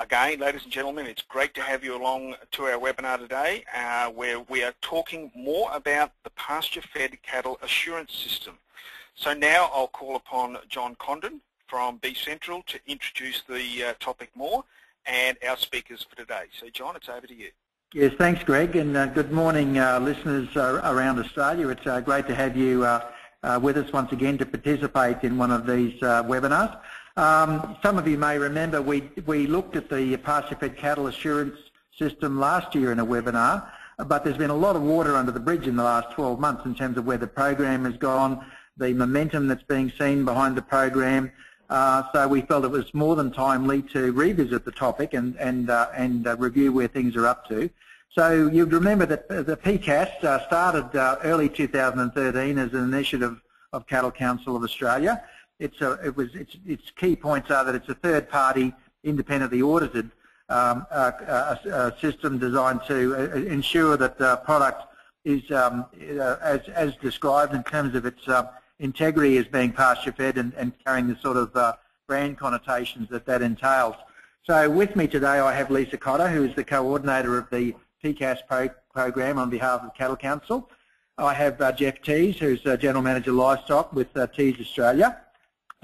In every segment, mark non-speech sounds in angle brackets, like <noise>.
Again, ladies and gentlemen, it's great to have you along to our webinar today uh, where we are talking more about the pasture-fed cattle assurance system. So now I'll call upon Jon Condon from Beef Central to introduce the uh, topic more and our speakers for today. So Jon, it's over to you. Yes, thanks Greg and uh, good morning uh, listeners uh, around Australia. It's uh, great to have you with us once again to participate in one of these webinars. Um, some of you may remember we, we looked at the pasture-fed cattle assurance system last year in a webinar, but there's been a lot of water under the bridge in the last 12 months in terms of where the program has gone, the momentum that's being seen behind the program. Uh, so we felt it was more than timely to revisit the topic and, and, uh, and uh, review where things are up to. So you'd remember that the PCAS uh, started uh, early 2013 as an initiative of Cattle Council of Australia it's a, it was, its, its key points are that it's a third party, independently audited um, system designed to uh, ensure that the product is, um, uh, as, as described in terms of its uh, integrity as being pasture-fed and, and, carrying the sort of uh, brand connotations that that entails. So with me today I have Lisa Cotter, who is the coordinator of the PCAS pro program on behalf of Cattle Council. I have uh, Geoff Teys, who's General Manager Livestock with uh, Teys Australia.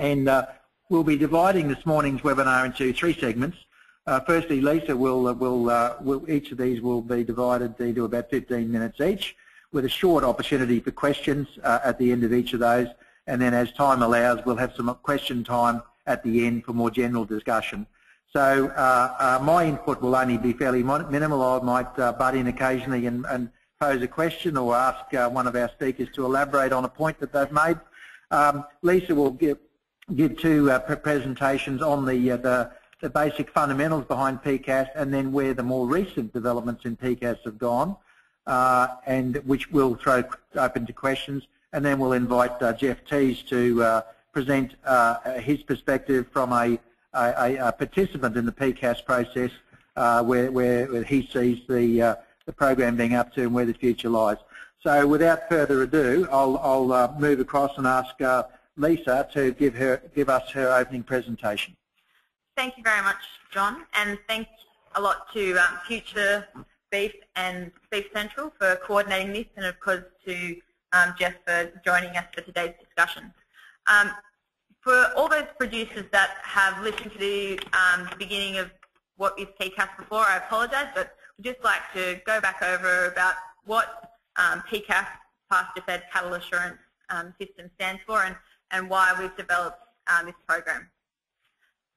And uh, we'll be dividing this morning's webinar into three segments. Uh, firstly, Lisa will, uh, will, uh, will, each of these will be divided into about 15 minutes each with a short opportunity for questions uh, at the end of each of those. And then as time allows, we'll have some question time at the end for more general discussion. So uh, my input will only be fairly minimal. I might butt in occasionally and, and, pose a question or ask one of our speakers to elaborate on a point that they've made. Um, Lisa will give, give two uh, presentations on the, uh, the, the basic fundamentals behind PCAS and then where the more recent developments in PCAS have gone, uh, and which we'll throw open to questions. And then we'll invite uh, Geoff Teys to uh, present his perspective from a, a, a, participant in the PCAS process, where, where, he sees the the program being up to and where the future lies. So without further ado, I'll, I'll move across and ask Lisa to give, her, give us her opening presentation. Thank you very much, Jon, and thanks a lot to um, Future Beef and Beef Central for coordinating this, and of course to um, Geoff for joining us for today's discussion. Um, for all those producers that have listened to the um, beginning of what is PCAS before, I apologise, but we'd just like to go back over about what um, PCAS, Pasture Fed Cattle Assurance um, System, stands for, and and why we've developed um, this program.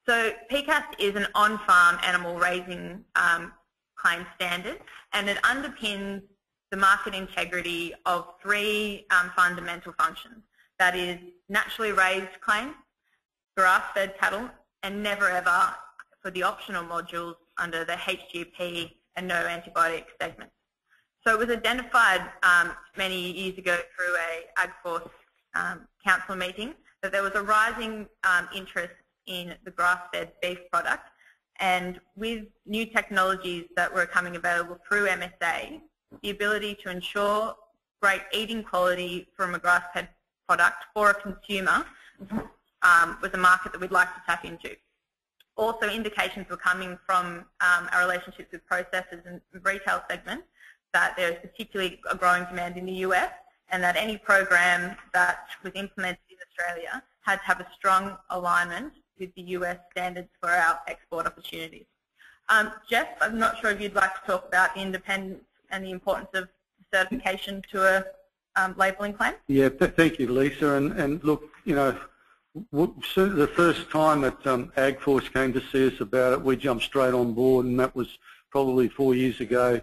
So PCAS is an on-farm animal raising um, claim standard and it underpins the market integrity of three um, fundamental functions. That is naturally raised claims, grass-fed cattle and never ever for the optional modules under the HGP and no antibiotic segments. So it was identified um, many years ago through a AgForce um, council meeting that there was a rising um, interest in the grass-fed beef product and with new technologies that were coming available through MSA, the ability to ensure great eating quality from a grass-fed product for a consumer um, was a market that we'd like to tap into. Also indications were coming from um, our relationships with processors and retail segments that there is particularly a growing demand in the US and that any program that was implemented in Australia had to have a strong alignment with the US standards for our export opportunities. Um, Geoff, I'm not sure if you'd like to talk about the independence and the importance of certification to a um, labelling claim. Yeah, th thank you, Lisa. And, and look, you know, the first time that um, AgForce came to see us about it, we jumped straight on board, and that was probably four years ago.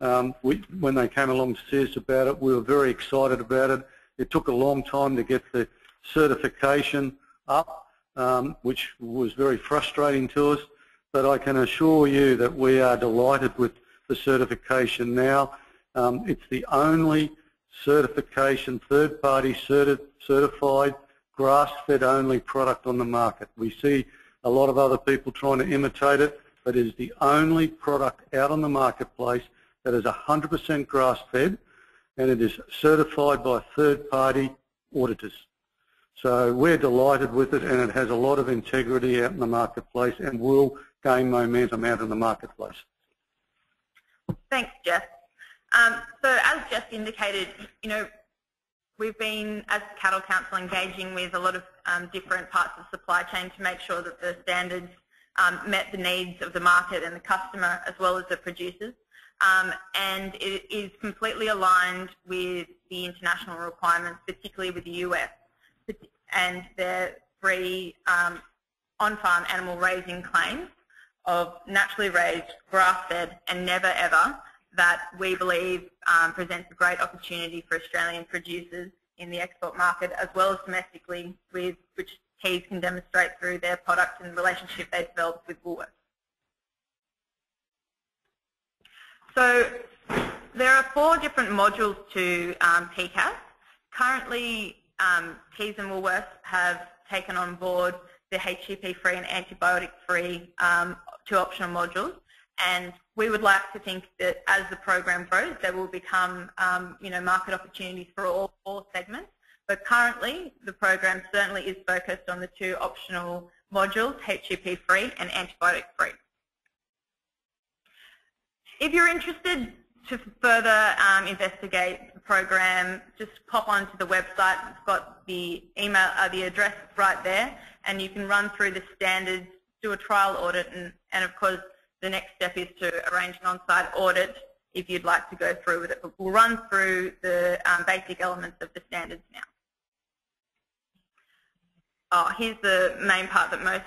Um, we, when they came along to see us about it, we were very excited about it. It took a long time to get the certification up, um, which was very frustrating to us. But I can assure you that we are delighted with the certification now. Um, it's the only certification, third-party certi certified, grass-fed only product on the market. We see a lot of other people trying to imitate it, but it is the only product out on the marketplace that is 100% grass-fed and it is certified by third-party auditors. So we're delighted with it and it has a lot of integrity out in the marketplace and will gain momentum out in the marketplace. Thanks, Geoff. Um, so as Geoff indicated, you know, we've been, as Cattle Council, engaging with a lot of um, different parts of the supply chain to make sure that the standards um, met the needs of the market and the customer as well as the producers. Um, and it is completely aligned with the international requirements, particularly with the US and their three um, on-farm animal raising claims of naturally raised, grass-fed and never ever that we believe um, presents a great opportunity for Australian producers in the export market as well as domestically with which Teys can demonstrate through their product and relationship they've developed with Woolworths. So there are four different modules to um, PCAS. Currently, um, Teys and Woolworths have taken on board the HGP-free and antibiotic-free um, two optional modules. And we would like to think that as the program grows, there will become um, you know, market opportunities for all four segments. But currently, the program certainly is focused on the two optional modules, HGP-free and antibiotic-free. If you're interested to further um, investigate the program, just pop onto the website. It's got the email, uh, the address right there, and you can run through the standards, do a trial audit, and, and of course the next step is to arrange an on-site audit if you'd like to go through with it. But we'll run through the um, basic elements of the standards now. Oh, here's the main part that most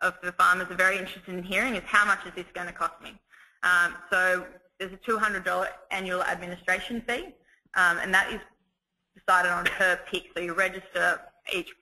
of the farmers are very interested in hearing is how much is this going to cost me? Um, so there's a $200 annual administration fee, um, and that is decided on per pick. So you register each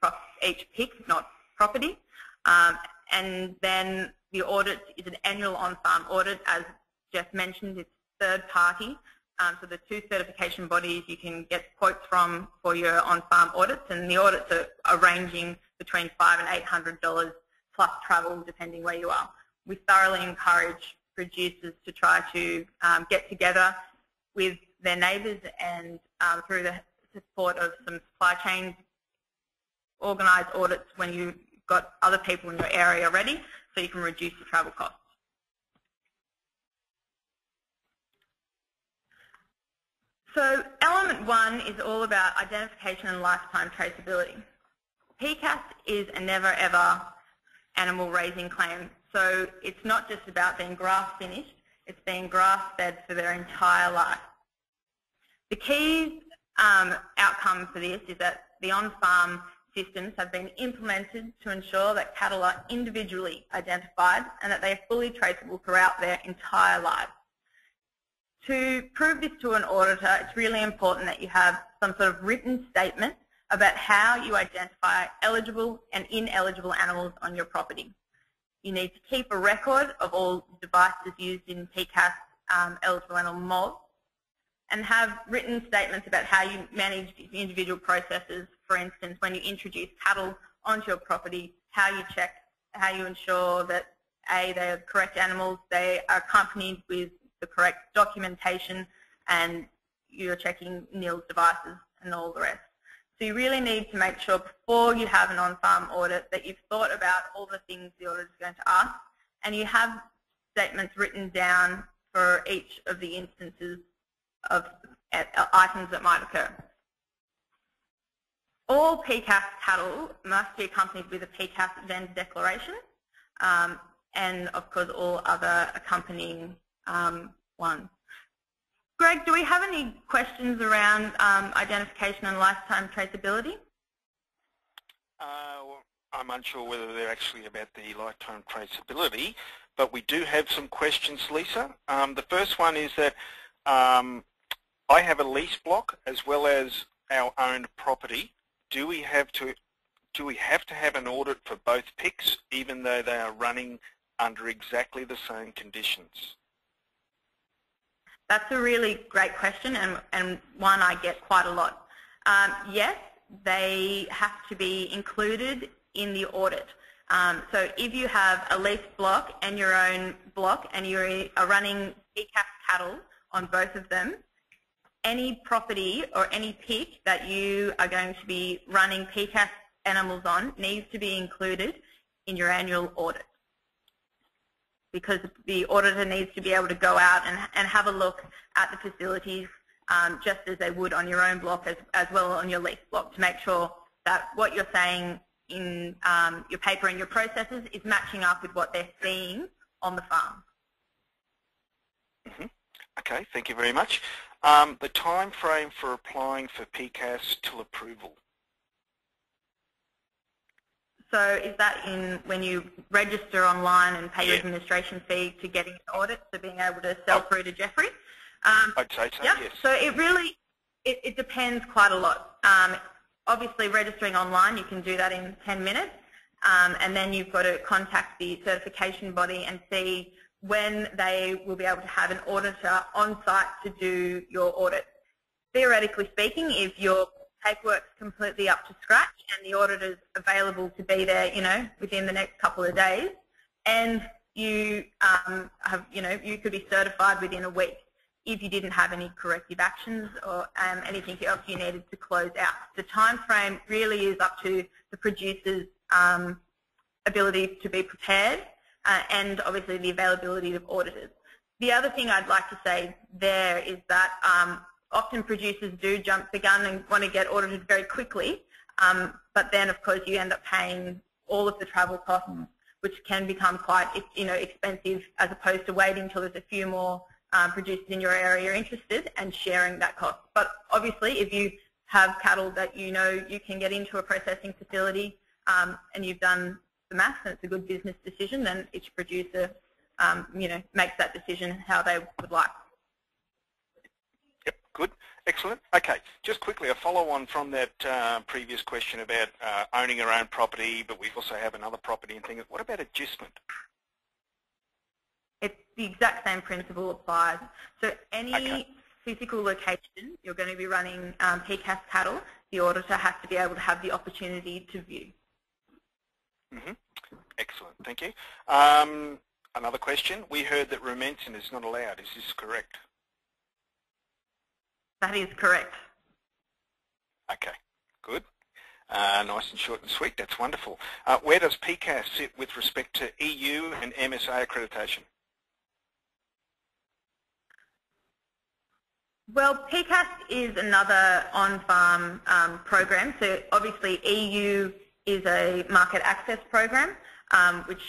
each pick, not property, um, and then the audit is an annual on-farm audit, as Geoff mentioned. It's third party. Um, so the two certification bodies you can get quotes from for your on-farm audits, and the audits are, are ranging between five and eight hundred dollars plus travel, depending where you are. We thoroughly encourage producers to try to um, get together with their neighbours and um, through the support of some supply chain organise audits when you've got other people in your area already so you can reduce the travel costs. So element one is all about identification and lifetime traceability. PCAS is a never ever animal raising claim so it's not just about being grass finished, it's being grass fed for their entire life. The key um, outcome for this is that the on-farm systems have been implemented to ensure that cattle are individually identified and that they are fully traceable throughout their entire lives. To prove this to an auditor, it's really important that you have some sort of written statement about how you identify eligible and ineligible animals on your property. You need to keep a record of all devices used in PCAS um, eligible animal mods and have written statements about how you manage individual processes. For instance, when you introduce cattle onto your property, how you check, how you ensure that A, they are correct animals, they are accompanied with the correct documentation and you're checking NLIS devices and all the rest. So you really need to make sure before you have an on-farm audit that you've thought about all the things the auditor is going to ask and you have statements written down for each of the instances of uh, items that might occur. All PCAS cattle must be accompanied with a PCAS vendor declaration um, and of course all other accompanying um, ones. Greg, do we have any questions around um, identification and lifetime traceability? Uh, well, I'm unsure whether they're actually about the lifetime traceability, but we do have some questions, Lisa. Um, the first one is that um, I have a lease block as well as our owned property. Do we have to do we have to have an audit for both picks, even though they are running under exactly the same conditions? That's a really great question and, and one I get quite a lot. Um, yes, they have to be included in the audit. Um, so if you have a lease block and your own block and you are running PCAS cattle on both of them, any property or any pick that you are going to be running PCAS animals on needs to be included in your annual audit. Because the auditor needs to be able to go out and, and have a look at the facilities um, just as they would on your own block as, as well on your lease block to make sure that what you're saying in um, your paper and your processes is matching up with what they're seeing on the farm. Mm -hmm. Okay, thank you very much. Um, the time frame for applying for PCAS till approval. So is that in when you register online and pay yeah. your administration fee to getting an audit, so being able to sell oh. through to Jeffrey? Um, I'd say so, yep. yes. So it really, it, it depends quite a lot. Um, obviously registering online, you can do that in 10 minutes. Um, and then you've got to contact the certification body and see when they will be able to have an auditor on site to do your audit. Theoretically speaking, if your paperwork's completely up to scratch and the auditor's available to be there, you know, within the next couple of days, and you um, have, you know, you could be certified within a week if you didn't have any corrective actions or um, anything else you needed to close out. The time frame really is up to the producer's um, ability to be prepared uh, and obviously the availability of auditors. The other thing I'd like to say there is that um, often producers do jump the gun and want to get audited very quickly, um, but then of course you end up paying all of the travel costs, which can become quite you know expensive as opposed to waiting until there's a few more um, producers in your area are interested and sharing that cost. But obviously, if you have cattle that you know you can get into a processing facility um, and you've done the maths and it's a good business decision, then each producer um, you know, makes that decision how they would like. Good. Excellent. Okay, just quickly, a follow-on from that uh, previous question about uh, owning our own property, but we also have another property and things. What about adjustment? it's the exact same principle applies. So any okay. physical location you're going to be running um, PCAS cattle, the auditor has to be able to have the opportunity to view. Mm -hmm. Excellent, thank you. Um, another question. We heard that rumensin is not allowed. Is this correct? That is correct. Okay, good. Uh, nice and short and sweet. That's wonderful. Uh, where does PCAS sit with respect to EU and MSA accreditation? Well, PCAS is another on-farm um, program. So obviously EU is a market access program um, which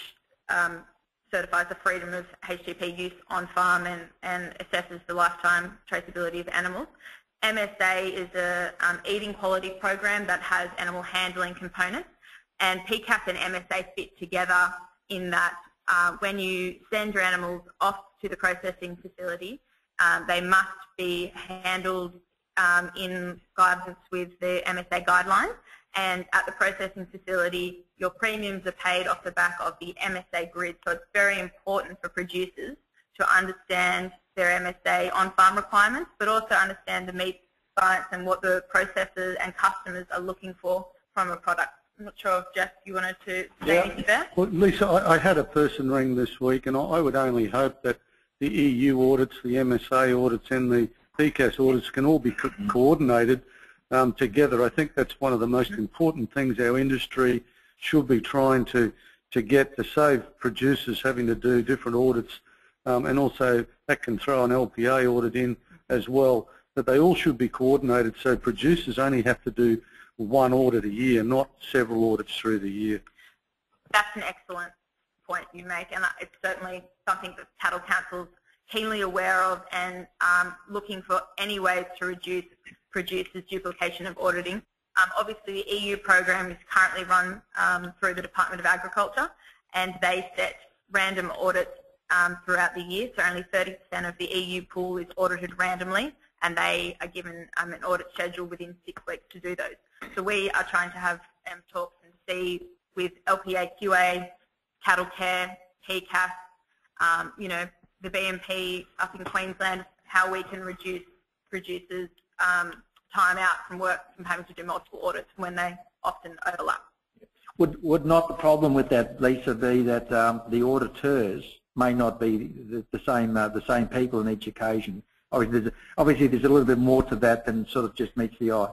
um, certifies the freedom of HGP use on-farm and, and, assesses the lifetime traceability of animals. MSA is a um, eating quality program that has animal handling components and PCAS and MSA fit together in that uh, when you send your animals off to the processing facility, um, they must be handled um, in guidance with the MSA guidelines and at the processing facility your premiums are paid off the back of the MSA grid so it's very important for producers to understand their MSA on-farm requirements but also understand the meat science and what the processors and customers are looking for from a product. I'm not sure if Geoff you wanted to say yeah. anything there. Well, Lisa, I, I, had a person ring this week and I, I would only hope that the EU audits, the MSA audits and the PCAS audits can all be co coordinated um, together. I think that's one of the most important things our industry should be trying to, to get to save producers having to do different audits um, and also that can throw an LPA audit in as well, that they all should be coordinated so producers only have to do one audit a year, not several audits through the year. That's an excellent point you make, and it's certainly something that cattle council's keenly aware of and um, looking for any ways to reduce producers' duplication of auditing. Um, obviously, the EU program is currently run um, through the Department of Agriculture, and they set random audits um, throughout the year. So only 30% of the EU pool is audited randomly, and they are given um, an audit schedule within six weeks to do those. So we are trying to have um, talks and see with LPA QA cattle care, PCAS, um, you know, the BMP up in Queensland, how we can reduce producers' um, time out from work from having to do multiple audits when they often overlap. Would, would not the problem with that, Lisa, be that um, the auditors may not be the, the same uh, the same people on each occasion? Obviously there's, obviously, there's a little bit more to that than sort of just meets the eye.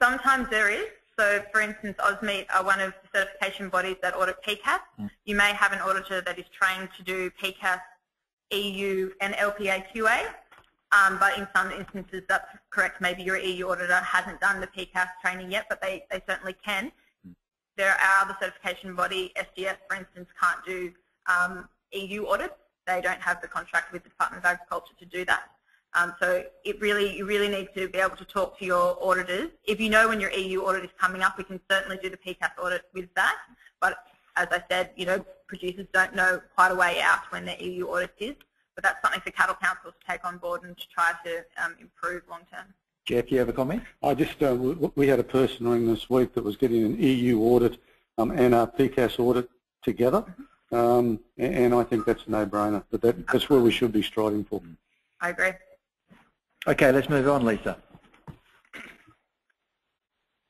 Sometimes there is. So, for instance, AUS-MEAT are one of the certification bodies that audit PCAS. Mm. You may have an auditor that is trained to do PCAS, EU and LPA QA, um, but in some instances that's correct. Maybe your EU auditor hasn't done the PCAS training yet, but they, they certainly can. Mm. There are other certification body, SDS for instance, can't do um, EU audits. They don't have the contract with the Department of Agriculture to do that. Um, so it really, you really need to be able to talk to your auditors. If you know when your EU audit is coming up, we can certainly do the PCAS audit with that. But as I said, you know, producers don't know quite a way out when their EU audit is. But that's something for cattle councils to take on board and to try to um, improve long term. Geoff, you have a comment? I just, uh, we had a person ring this week that was getting an EU audit um, and a PCAS audit together. Mm-hmm. Um, and I think that's a no-brainer. But that, that's where we should be striving for. I agree. Okay, let's move on, Lisa.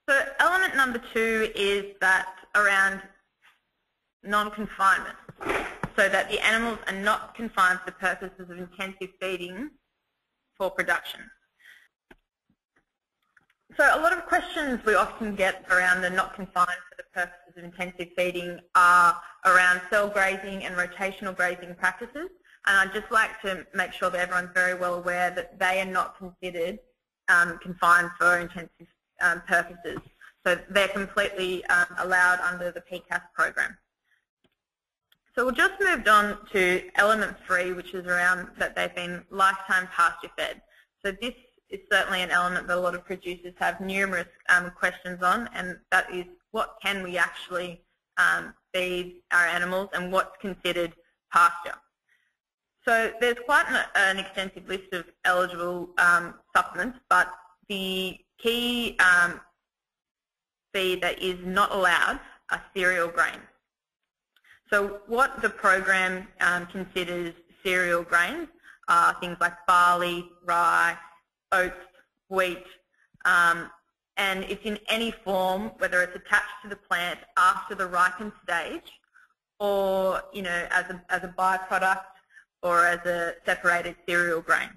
So element number two is that around non-confinement, so that the animals are not confined for the purposes of intensive feeding for production. So a lot of questions we often get around the not confined for the purposes of intensive feeding are around cell grazing and rotational grazing practices. And I'd just like to make sure that everyone's very well aware that they are not considered um, confined for intensive um, purposes. So they're completely um, allowed under the PCAS program. So we'll just moved on to element three, which is around that they've been lifetime pasture fed. So this is certainly an element that a lot of producers have numerous um, questions on, and that is what can we actually um, feed our animals and what's considered pasture. So there's quite an, an extensive list of eligible um, supplements, but the key um, feed that is not allowed are cereal grains. So what the program um, considers cereal grains are things like barley, rye, oats, wheat, um, and it's in any form, whether it's attached to the plant after the ripened stage or, you know, as a, as a byproduct or as a separated cereal grain.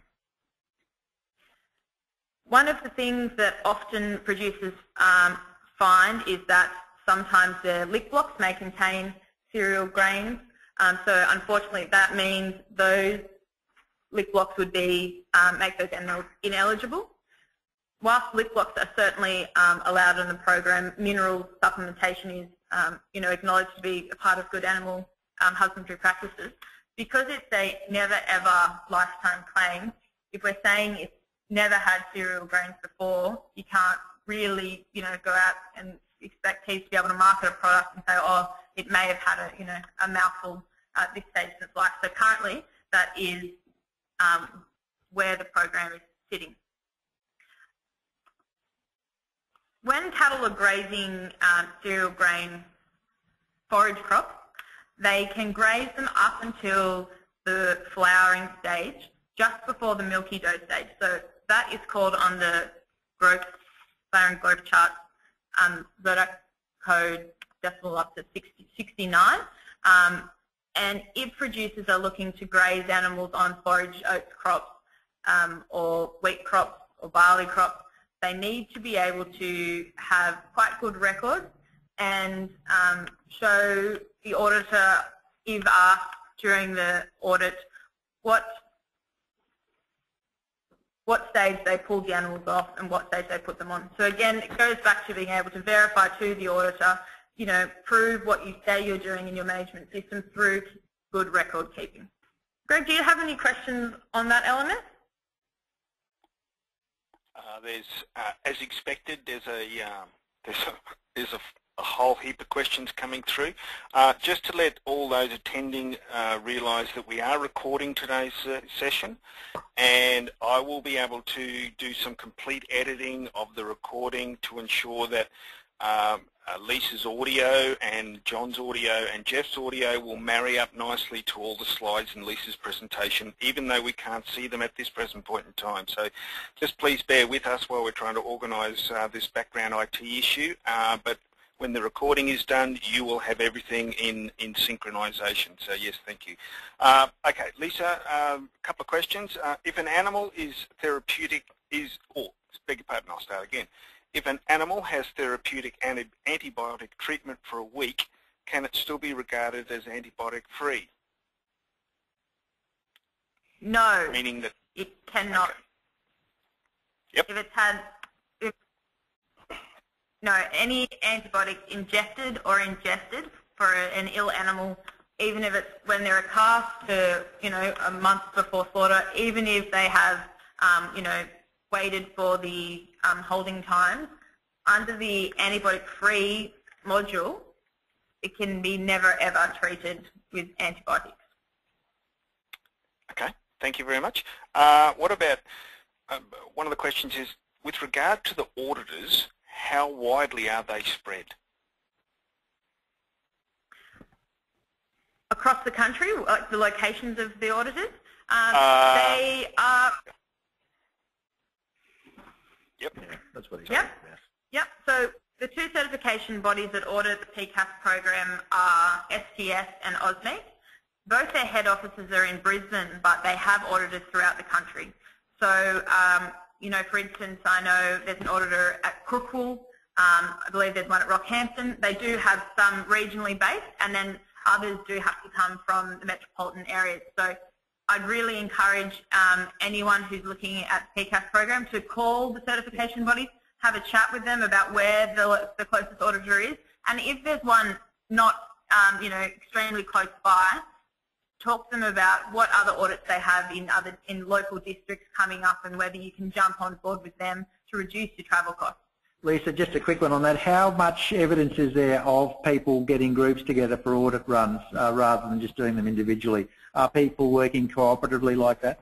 One of the things that often producers um, find is that sometimes their lick blocks may contain cereal grains. Um, so unfortunately that means those lick blocks would be um, make those animals ineligible. Whilst lick blocks are certainly um, allowed in the program, mineral supplementation is um, you know, acknowledged to be a part of good animal um, husbandry practices because it's a never ever lifetime claim, if we're saying it's never had cereal grains before, you can't really, you know, go out and expect Teys to be able to market a product and say, oh, it may have had a, you know, a mouthful at this stage in its life. So currently, that is um, where the program is sitting. When cattle are grazing um, cereal grain forage crops, they can graze them up until the flowering stage, just before the milky dough stage. So that is called on the growth, flowering growth chart, um, code decimal up to 60, 69. Um, and if producers are looking to graze animals on forage oats crops um, or wheat crops or barley crops, they need to be able to have quite good records and um, show the auditor, if asked during the audit, what what stage they pulled the animals off and what stage they put them on. So again, it goes back to being able to verify to the auditor, you know, prove what you say you're doing in your management system through good record keeping. Greg, do you have any questions on that element? Uh, there's, uh, as expected, there's a um, there's a there's a a whole heap of questions coming through. Uh, just to let all those attending uh, realise that we are recording today's uh, session and I will be able to do some complete editing of the recording to ensure that um, uh, Lisa's audio and John's audio and Jeff's audio will marry up nicely to all the slides in Lisa's presentation, even though we can't see them at this present point in time. So just please bear with us while we're trying to organise uh, this background IT issue. Uh, but when the recording is done, you will have everything in, in synchronization. So yes, thank you. Uh, okay, Lisa, a um, couple of questions. Uh, if an animal is therapeutic, is, or oh, beg your pardon, I'll start again. If an animal has therapeutic anti antibiotic treatment for a week, can it still be regarded as antibiotic free? No. Meaning that it cannot. Okay. Yep. If it's had, if, no, any antibiotic injected or ingested for an ill animal, even if it's when they're a calf to, you know, a month before slaughter, even if they have, um, you know, waited for the um, holding time, under the antibiotic-free module, it can be never ever treated with antibiotics. Okay, thank you very much. Uh, what about, uh, one of the questions is, with regard to the auditors, how widely are they spread? Across the country, like the locations of the auditors, um, Uh, they are, Yep. Yeah, that's what he's Yep. yeah. yep, so the two certification bodies that audit the PCAS program are STS and AUS-MEAT. Both their head offices are in Brisbane, but they have auditors throughout the country. So, um, you know, for instance, I know there's an auditor at Crookwell. Um, I believe there's one at Rockhampton. They do have some regionally based, and then others do have to come from the metropolitan areas. So I'd really encourage um, anyone who's looking at the PCAS program to call the certification bodies, have a chat with them about where the, the closest auditor is, and if there's one not, um, you know, extremely close by, talk to them about what other audits they have in other in local districts coming up and whether you can jump on board with them to reduce your travel costs. Lisa, just a quick one on that. How much evidence is there of people getting groups together for audit runs uh, rather than just doing them individually? Are people working cooperatively like that?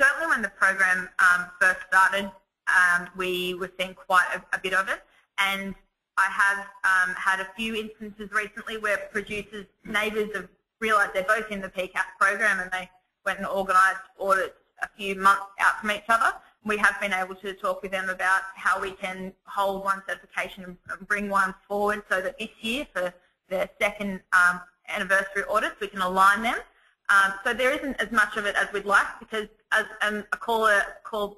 Certainly when the program um, first started, um, we were seeing quite a, a, bit of it. And I have um, had a few instances recently where producers, neighbours have realised they're both in the PCAS program and they went and organised audits a few months out from each other. We have been able to talk with them about how we can hold one certification and bring one forward so that this year for their second um, anniversary audits we can align them. Um, so there isn't as much of it as we'd like because as um, a caller called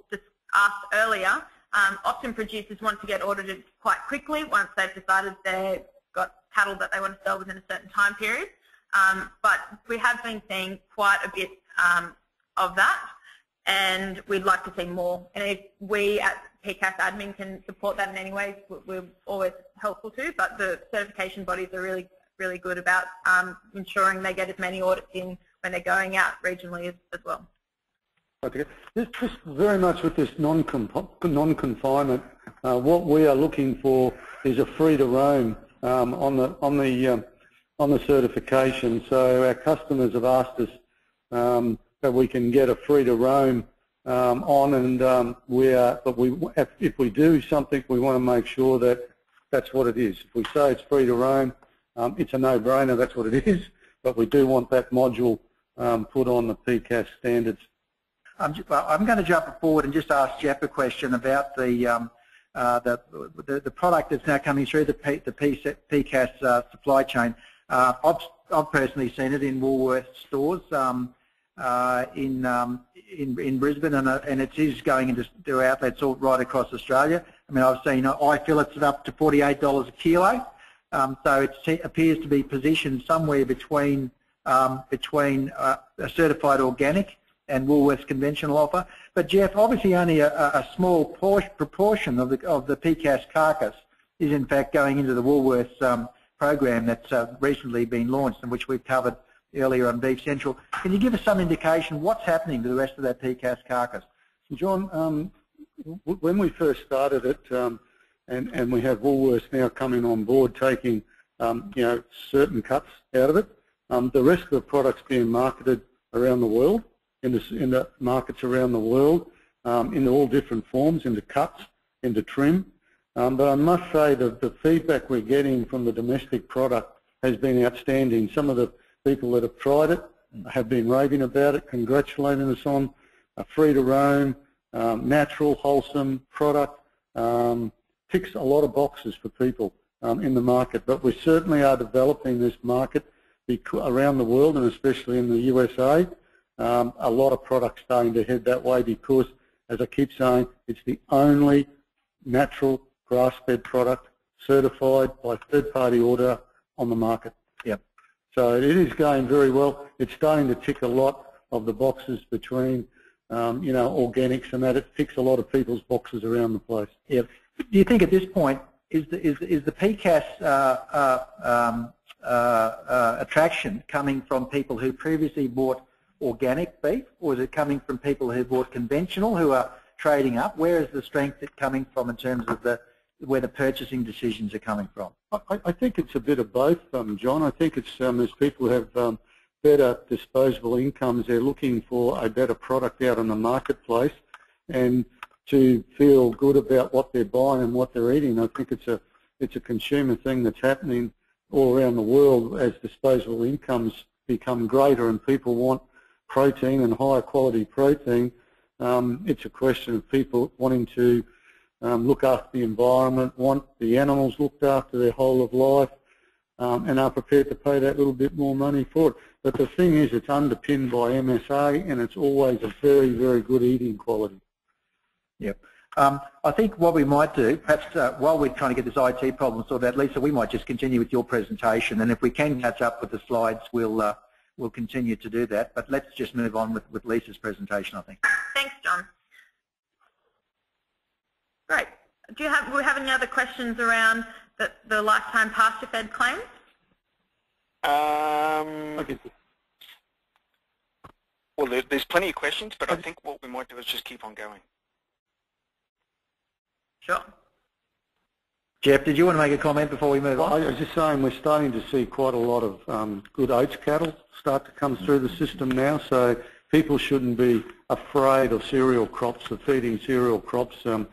asked earlier, um, often producers want to get audited quite quickly once they've decided they've got cattle that they want to sell within a certain time period. Um, but we have been seeing quite a bit um, of that and we'd like to see more. And if we at PCAS admin can support that in any way, we're always helpful to, but the certification bodies are really, really good about um, ensuring they get as many audits in when they're going out regionally as, as well. Okay. Just, very much with this non-confinement, uh, what we are looking for is a free to roam um, on the on the um, on the certification. So our customers have asked us um, that we can get a free to roam um, on, and um, we are. But we, if, if, we do something, we want to make sure that that's what it is. If we say it's free to roam, um, it's a no-brainer. That's what it <laughs> is. But we do want that module um, put on the PCAS standards. I'm, I'm, going to jump forward and just ask Geoff a question about the um, uh, the, the, the product that's now coming through the P, the PCAS uh, supply chain. Uh, I've, I've personally seen it in Woolworths stores. Um, uh, in, um, in in Brisbane, and, uh, and it is going into outlets all right across Australia. I mean, I've seen uh, eye fillets at up to $48 a kilo, um, so it appears to be positioned somewhere between um, between uh, a certified organic and Woolworths conventional offer. But Geoff, obviously only a, a small proportion of the of the PCAS carcass is in fact going into the Woolworths um, program that's uh, recently been launched and which we've covered earlier on Beef Central. Can you give us some indication what's happening to the rest of that PCAS carcass? Jon, um, when we first started it, um, and, and we have Woolworths now coming on board taking um, you know, certain cuts out of it, um, the rest of the product's being marketed around the world, in the, in the markets around the world, um, in all different forms, into cuts, into trim. Um, but I must say that the feedback we're getting from the domestic product has been outstanding. Some of the people that have tried it have been raving about it, congratulating us on a free to roam, um, natural, wholesome product. Um, ticks a lot of boxes for people um, in the market, but we certainly are developing this market around the world and especially in the USA. Um, a lot of products starting to head that way because, as I keep saying, it's the only natural grass-fed product certified by third-party order on the market. Yep. So it is going very well. It's starting to tick a lot of the boxes between, um, you know, organics and that. It ticks a lot of people's boxes around the place. Yep. Do you think at this point is the, is, is the PCAS uh, uh, um, attraction coming from people who previously bought organic beef, or is it coming from people who bought conventional, who are trading up? Where is the strength coming from in terms of the where the purchasing decisions are coming from? I, I think it's a bit of both, um, Jon. I think it's um, as people have um, better disposable incomes, they're looking for a better product out in the marketplace, and to feel good about what they're buying and what they're eating. I think it's a it's a consumer thing that's happening all around the world as disposable incomes become greater and people want protein and higher quality protein. Um, it's a question of people wanting to um, look after the environment, want the animals looked after their whole of life, um, and are prepared to pay that little bit more money for it. But the thing is, it's underpinned by MSA, and it's always a very, very good eating quality. Yep. Um, I think what we might do, perhaps uh, while we're trying to get this IT problem sorted out, Lisa, we might just continue with your presentation, and if we can catch up with the slides, we'll uh, we'll continue to do that. But let's just move on with, with Lisa's presentation, I think. Thanks, Jon. Great. Do you have, we have any other questions around the, the lifetime pasture-fed claims? Um, okay. Well, there, there's plenty of questions, but I think what we might do is just keep on going. Sure. Geoff, did you want to make a comment before we move on? I was just saying we're starting to see quite a lot of um, good oats cattle start to come through the system now, so people shouldn't be afraid of cereal crops, of feeding cereal crops. Um,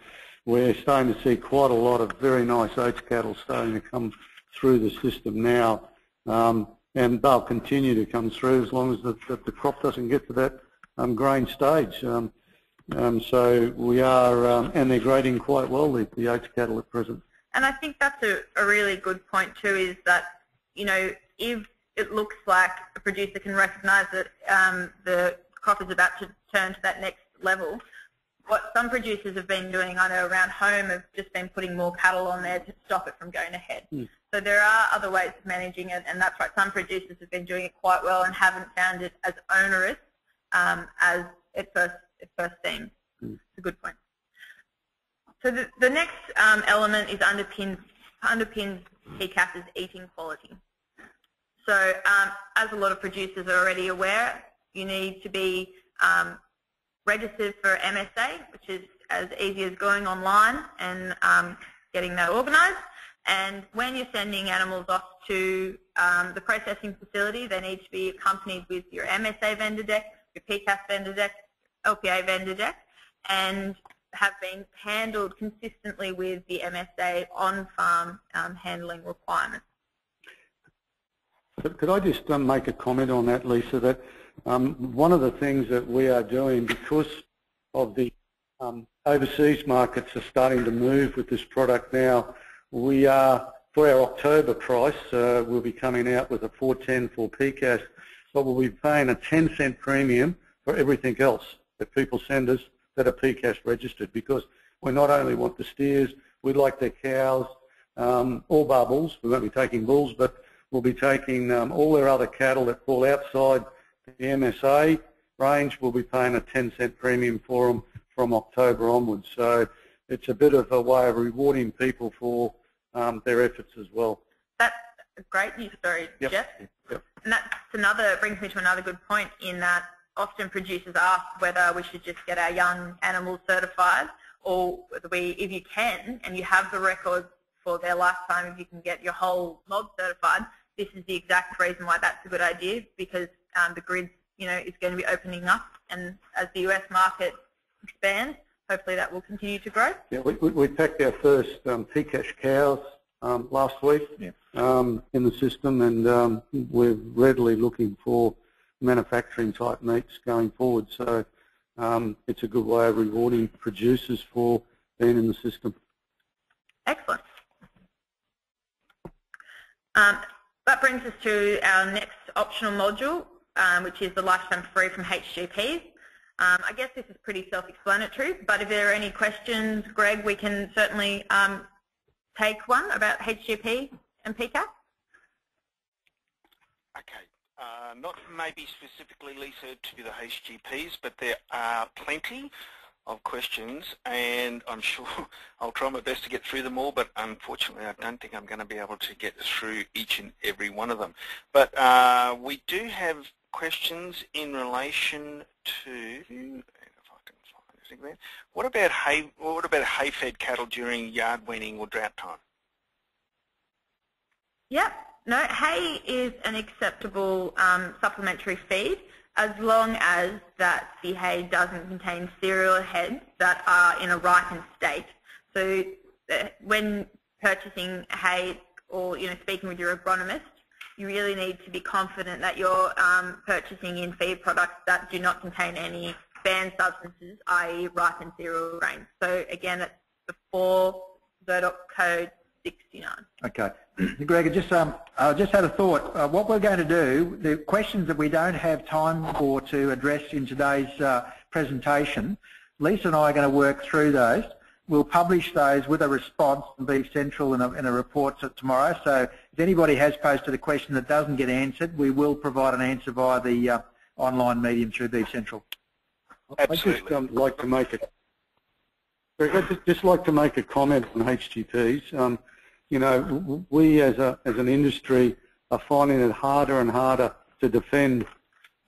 we're starting to see quite a lot of very nice oats cattle starting to come through the system now, um, and they'll continue to come through as long as the, the, the crop doesn't get to that um, grain stage. Um, um, so we are, um, and they're grading quite well, the, the oats cattle at present. And I think that's a, a really good point too, is that, you know, if it looks like a producer can recognise that um, the crop is about to turn to that next level, what some producers have been doing, I know around home, have just been putting more cattle on there to stop it from going ahead. Mm. So there are other ways of managing it, and that's right. Some producers have been doing it quite well and haven't found it as onerous um, as it first it first seems. Mm. It's a good point. So the, the next um, element is underpins underpins PCAS's eating quality. So um, as a lot of producers are already aware, you need to be um, registered for MSA, which is as easy as going online and um, getting that organised. And when you're sending animals off to um, the processing facility, they need to be accompanied with your MSA vendor deck, your PCAS vendor deck, LPA vendor deck, and have been handled consistently with the MSA on-farm um, handling requirements. Could I just um, make a comment on that, Lisa, that um, one of the things that we are doing because of the um, overseas markets are starting to move with this product now, we are, for our October price, uh, we'll be coming out with a 410 for PCAS, but we'll be paying a 10 cent premium for everything else that people send us that are PCAS registered because we not only want the steers, we'd like their cows, um, all bar bulls, we won't be taking bulls, but we'll be taking um, all their other cattle that fall outside the MSA range, we'll be paying a 10 cent premium for them from October onwards. So it's a bit of a way of rewarding people for um, their efforts as well. That's a great news story, yep. Geoff. Yep. And that's another, brings me to another good point in that often producers ask whether we should just get our young animals certified or we, if you can, and you have the records for their lifetime, if you can get your whole mob certified, this is the exact reason why that's a good idea because um, the grid, you know, is going to be opening up, and as the US market expands, hopefully that will continue to grow. Yeah, we, we packed our first um, PCAS cows um, last week yeah. um, in the system, and um, we're readily looking for manufacturing type meats going forward. So um, it's a good way of rewarding producers for being in the system. Excellent. Um, that brings us to our next optional module, um, which is the lifetime free from HGPs. Um, I guess this is pretty self-explanatory, but if there are any questions, Greg, we can certainly um, take one about HGP and PCAS. Okay. Uh, not maybe specifically, Lisa, to the HGPs, but there are plenty of questions and I'm sure <laughs> I'll try my best to get through them all but unfortunately I don't think I'm going to be able to get through each and every one of them. But uh, we do have questions in relation to what about hay what about hay fed cattle during yard weaning or drought time? Yep. No, hay is an acceptable um, supplementary feed as long as that the hay doesn't contain cereal heads that are in a ripened state. So when purchasing hay or you know speaking with your agronomist, you really need to be confident that you're um, purchasing in feed products that do not contain any banned substances, i.e. ripened cereal grains. So again, it's before 4 code 69. Okay. Greg, I just, um, I just had a thought. Uh, what we're going to do, the questions that we don't have time for to address in today's uh, presentation, Lisa and I are going to work through those. We'll publish those with a response on Beef Central in a, in a report tomorrow. So if anybody has posted a question that doesn't get answered, we will provide an answer via the uh, online medium through Beef Central. Absolutely. I'd just um, like to make a I'd just, like to make a comment on HGPs. Um, you know, we as, a, as an industry are finding it harder and harder to defend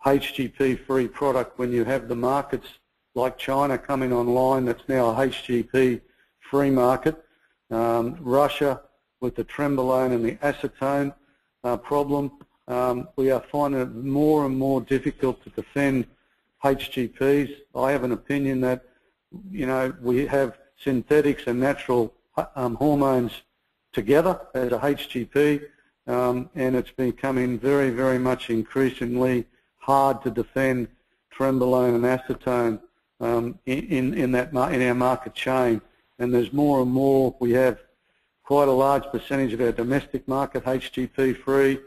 HGP-free product when you have the markets like China coming online that's now a HGP-free market. Um, Russia with the trenbolone and the acetone uh, problem, um, we are finding it more and more difficult to defend HGPs. I have an opinion that, you know, we have synthetics and natural um, hormones together as a HGP, um, and it's becoming very, very much increasingly hard to defend trenbolone and acetone um, in, in, that, in our market chain. And there's more and more, we have quite a large percentage of our domestic market HGP free.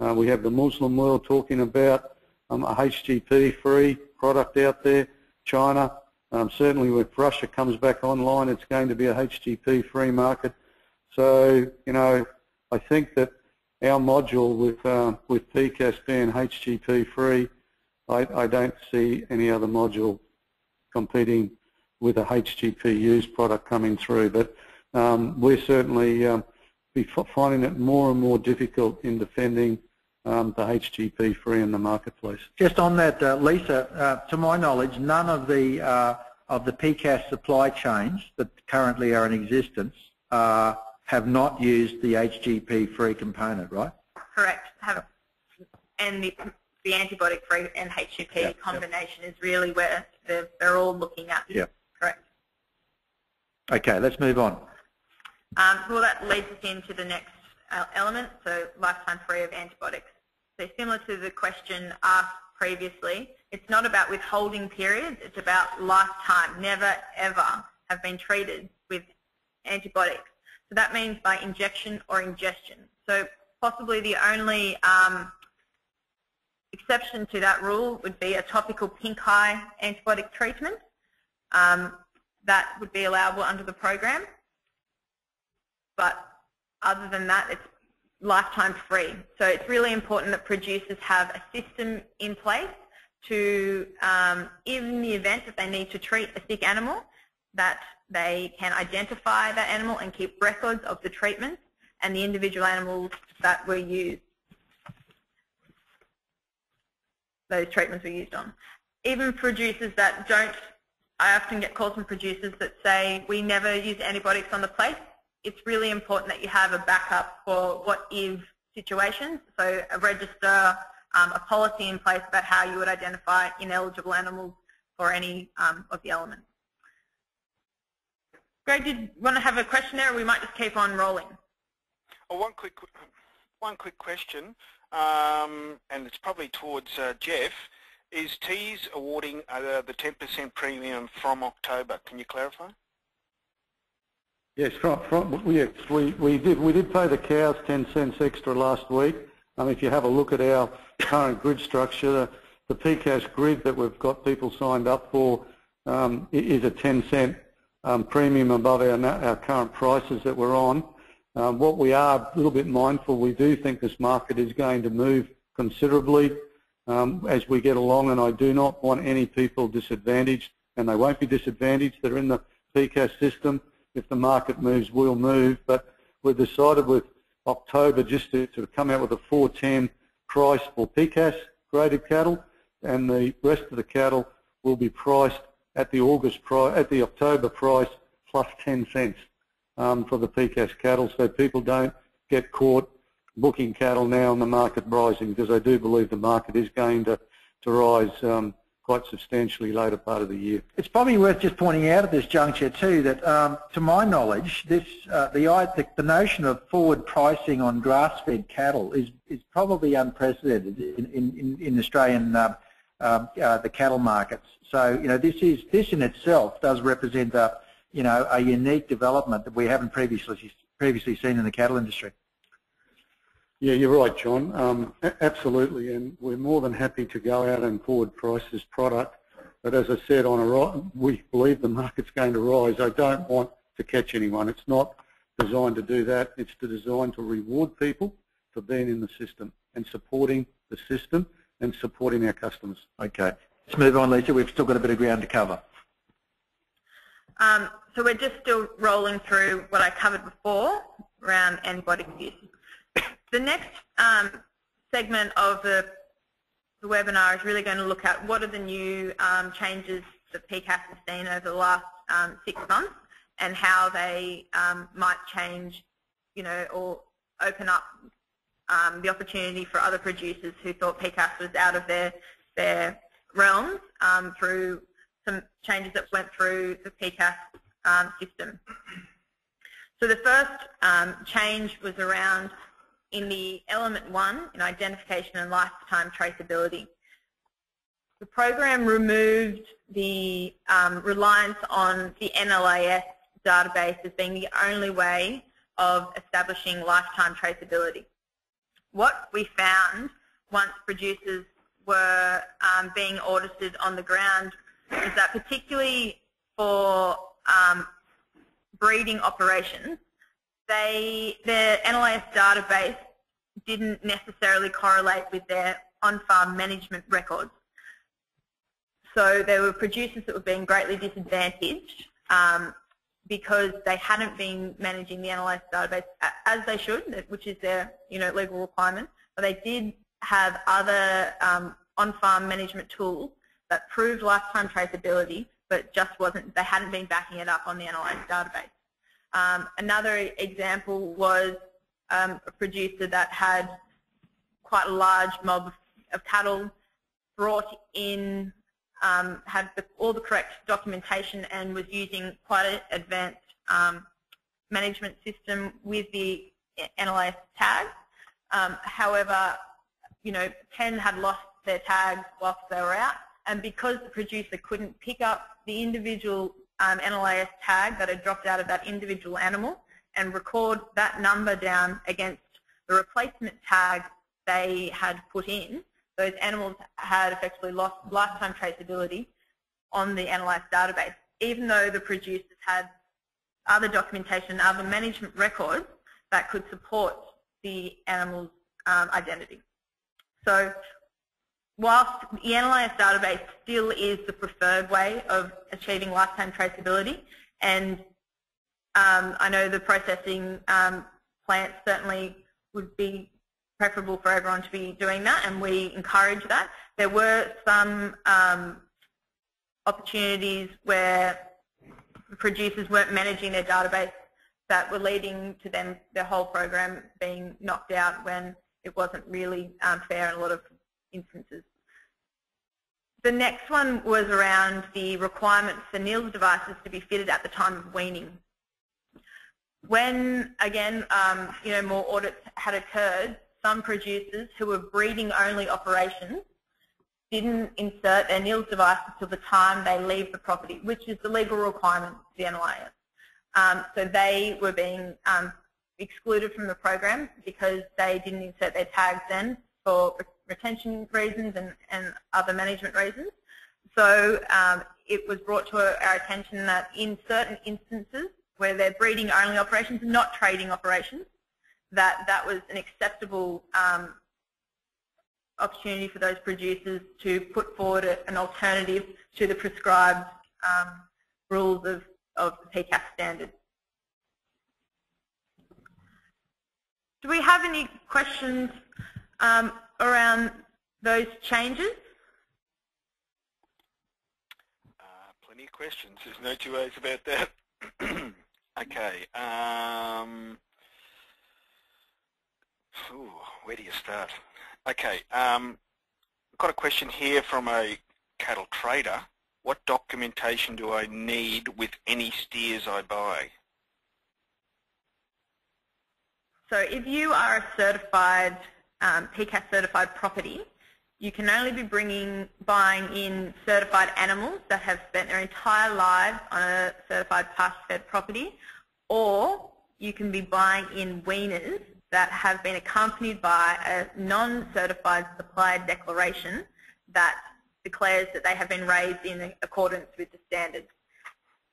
Uh, we have the Muslim world talking about um, a HGP free product out there. China, um, certainly if Russia comes back online, it's going to be a HGP free market. So, you know, I think that our module with, uh, with PCAS being HGP free, I, I don't see any other module competing with a HGP used product coming through. But um, we're certainly um, finding it more and more difficult in defending um, the HGP free in the marketplace. Just on that, uh, Lisa, uh, to my knowledge, none of the uh, of the PCAS supply chains that currently are in existence uh, have not used the HGP-free component, right? Correct. Have, and the, the antibiotic-free and HGP yep, combination yep. is really where they're, they're all looking at. Yeah. Correct. Okay, let's move on. Um, well, that leads us into the next uh, element, so lifetime free of antibiotics. So similar to the question asked previously, it's not about withholding periods, it's about lifetime, never ever have been treated with antibiotics so that means by injection or ingestion. So possibly the only um, exception to that rule would be a topical pink eye antibiotic treatment. Um, that would be allowable under the program. But other than that, it's lifetime free. So it's really important that producers have a system in place to, um, in the event that they need to treat a sick animal, that they can identify that animal and keep records of the treatments and the individual animals that were used. Those treatments were used on. Even producers that don't, I often get calls from producers that say, we never use antibiotics on the place. It's really important that you have a backup for what if situations, so a register, um, a policy in place about how you would identify ineligible animals for any um, of the elements. Greg, did you want to have a question there, or we might just keep on rolling? Oh, one quick, one quick question, um, and it's probably towards uh, Geoff. Is Teys awarding uh, the 10% premium from October? Can you clarify? Yes, from, from, yes, we, we did we did pay the cows 10 cents extra last week. Um, if you have a look at our current grid structure, the, the PCAS grid that we've got people signed up for um, is a 10 cent um, premium above our, our current prices that we're on. Um, what we are a little bit mindful, we do think this market is going to move considerably um, as we get along, and I do not want any people disadvantaged, and they won't be disadvantaged that are in the PCAS system. If the market moves, we'll move, but we've decided with October just to, to come out with a 410 price for PCAS graded cattle, and the rest of the cattle will be priced at the August price, at the October price plus 10 cents um, for the PCAS cattle, so people don't get caught booking cattle now and the market rising, because I do believe the market is going to to rise um, quite substantially later part of the year. It's probably worth just pointing out at this juncture too that, um, to my knowledge, this uh, the, the, the notion of forward pricing on grass-fed cattle is is probably unprecedented in in, in Australian uh, uh, the cattle markets. So you know this is this in itself does represent a you know a unique development that we haven't previously previously seen in the cattle industry. Yeah, you're right, Jon. Um, absolutely, and we're more than happy to go out and forward price this product. But as I said, on a we believe the market's going to rise. I don't want to catch anyone. It's not designed to do that. It's designed to reward people for being in the system and supporting the system and supporting our customers. Okay. Let's move on, Lisa. We've still got a bit of ground to cover. Um, so we're just still rolling through what I covered before around antibiotic use. The next um, segment of the, the, webinar is really going to look at what are the new um, changes that PCAS has seen over the last um, six months and how they um, might change, you know, or open up um, the opportunity for other producers who thought PCAS was out of their, their realms um, through some changes that went through the PCAS system. So the first change was around in the element one, in identification and lifetime traceability. The program removed the um, reliance on the NLIS database as being the only way of establishing lifetime traceability. What we found once producers were um, being audited on the ground is that particularly for um, breeding operations, they, their NLIS database didn't necessarily correlate with their on-farm management records. So there were producers that were being greatly disadvantaged um, because they hadn't been managing the NLIS database as they should, which is their you know legal requirement. But they did have other um, on-farm management tools that proved lifetime traceability, but just wasn't they hadn't been backing it up on the NLIS database. Um, another example was um, a producer that had quite a large mob of cattle brought in, um, had the, all the correct documentation and was using quite an advanced um, management system with the NLIS tags. Um, however, you know, 10 had lost their tags whilst they were out and because the producer couldn't pick up the individual um, NLIS tag that had dropped out of that individual animal and record that number down against the replacement tag they had put in, those animals had effectively lost lifetime traceability on the NLIS database, even though the producers had other documentation, other management records that could support the animal's um, identity. So whilst the NLIS database still is the preferred way of achieving lifetime traceability, and um, I know the processing um, plants certainly would be preferable for everyone to be doing that, and we encourage that. There were some um, opportunities where producers weren't managing their database that were leading to them their whole program being knocked out when it wasn't really um, fair in a lot of instances. The next one was around the requirement for NLIS devices to be fitted at the time of weaning. When, again, um, you know, more audits had occurred, some producers who were breeding-only operations didn't insert their NLIS devices till the time they leave the property, which is the legal requirement of the NLIS. Um, so they were being um, excluded from the program because they didn't insert their tags then for retention reasons and, and other management reasons. So um, it was brought to our attention that in certain instances where they're breeding only operations, and not trading operations, that that was an acceptable um, opportunity for those producers to put forward an alternative to the prescribed um, rules of, of the PCAS standard. Do we have any questions um, around those changes? Uh, plenty of questions. There's no two ways about that. <clears throat> okay. Um, ooh, where do you start? Okay. Um, I've got a question here from a cattle trader. What documentation do I need with any steers I buy? So if you are a certified, um, PCAS certified property, you can only be bringing, buying in certified animals that have spent their entire lives on a certified pasture-fed property, or you can be buying in weaners that have been accompanied by a non-certified supplier declaration that declares that they have been raised in accordance with the standards.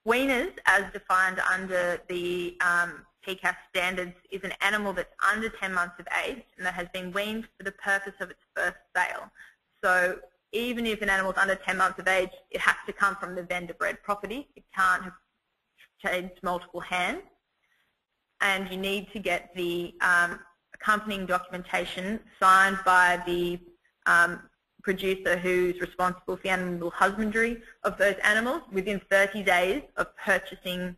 Weaners, as defined under the um, PCAS standards is an animal that's under 10 months of age and that has been weaned for the purpose of its first sale. So even if an animal is under 10 months of age, it has to come from the vendor bred property. It can't have changed multiple hands. And you need to get the um, accompanying documentation signed by the um, producer who's responsible for the animal husbandry of those animals within 30 days of purchasing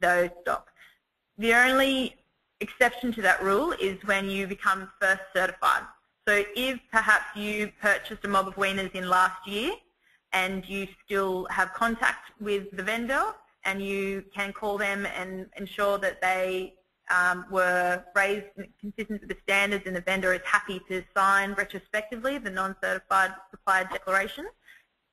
those stocks. The only exception to that rule is when you become first certified. So if perhaps you purchased a mob of weaners in last year and you still have contact with the vendor and you can call them and ensure that they um, were raised consistent with the standards and the vendor is happy to sign retrospectively the non-certified supplier declaration,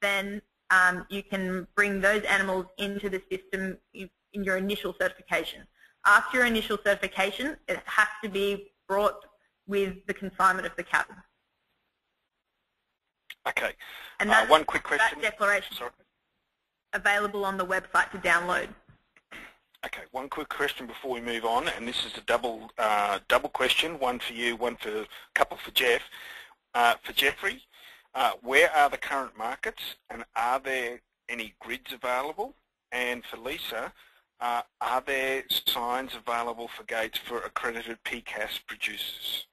then um, you can bring those animals into the system in your initial certification after your initial certification, it has to be brought with the consignment of the cattle. Okay. And uh, one quick question. That declaration Sorry. available on the website to download. Okay, one quick question before we move on, and this is a double uh, double question, one for you, one for a couple for Geoff. Uh, for Geoffrey, uh, where are the current markets, and are there any grids available? And for Lisa, uh, are there signs available for gates for accredited PCAS producers?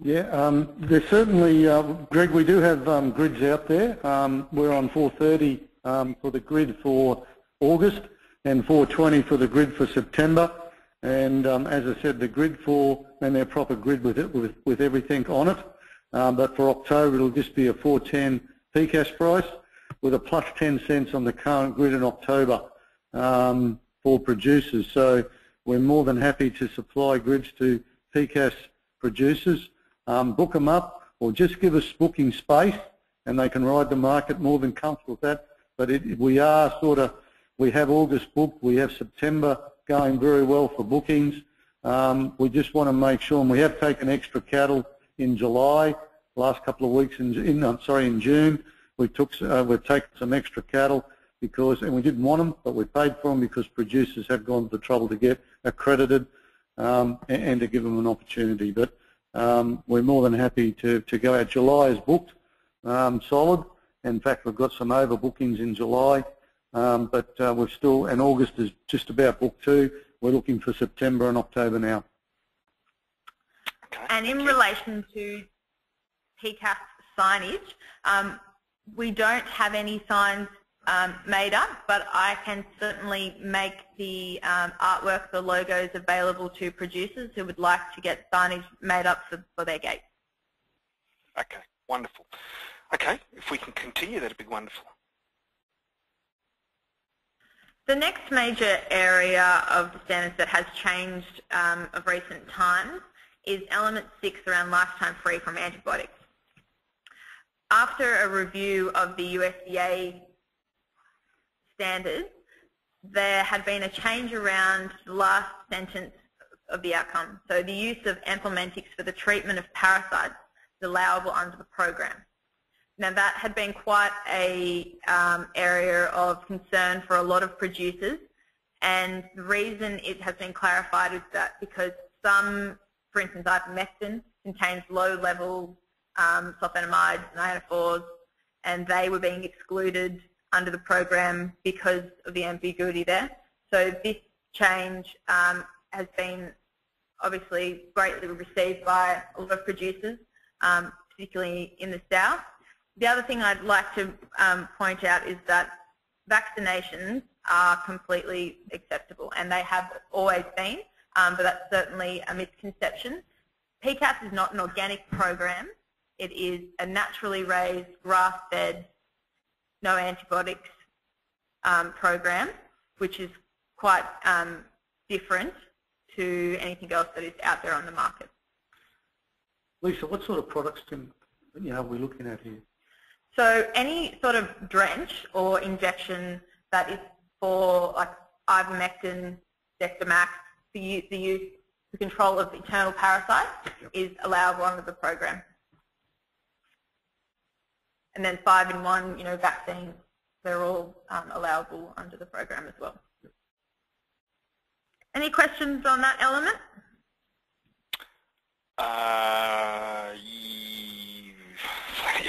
Yeah, um, there's certainly, uh, Greg, we do have um, grids out there. Um, we're on 430 um, for the grid for August and 420 for the grid for September. And um, as I said, the grid for, and their proper grid with it, with, with everything on it. Um, but for October, it'll just be a 410 PCAS price with a plus 10 cents on the current grid in October um, for producers. So we're more than happy to supply grids to PCAS producers. Um, book them up or just give us booking space and they can ride the market more than comfortable with that. But it, we are sort of, we have August booked, we have September going very well for bookings. Um, we just want to make sure, and we have taken extra cattle in July, last couple of weeks in, in I'm sorry, in June. We took, uh, we've taken some extra cattle because, and we didn't want them, but we paid for them because producers have gone to the trouble to get accredited um, and, and, to give them an opportunity. But um, we're more than happy to, to go out. July is booked um, solid. In fact, we've got some overbookings in July, um, but uh, we're still, and August is just about booked too. We're looking for September and October now. And in relation to PCAS signage, um, we don't have any signs um, made up, but I can certainly make the um, artwork, the logos available to producers who would like to get signage made up for, for their gates. Okay, wonderful. Okay, if we can continue, that'd be wonderful. The next major area of the standards that has changed um, of recent times is element six around lifetime free from antibiotics after a review of the USDA standards, there had been a change around the last sentence of the outcome. So the use of anthelmintics for the treatment of parasites is allowable under the program. Now that had been quite a um, area of concern for a lot of producers and the reason it has been clarified is that because some, for instance, ivermectin contains low level um, sulfonamides and ionophores and they were being excluded under the program because of the ambiguity there. So this change um, has been obviously greatly received by a lot of producers, um, particularly in the south. The other thing I'd like to um, point out is that vaccinations are completely acceptable and they have always been, um, but that's certainly a misconception. PCAS is not an organic program. It is a naturally raised, grass-fed, no antibiotics um, program, which is quite um, different to anything else that is out there on the market. Lisa, what sort of products can you know, are we looking at here? So any sort of drench or injection that is for like ivermectin, Dectomax, the use, the use, the control of internal parasites yep. is allowable under the program. And then five in one, you know, vaccines, they're all um, allowable under the program as well. Any questions on that element? Uh,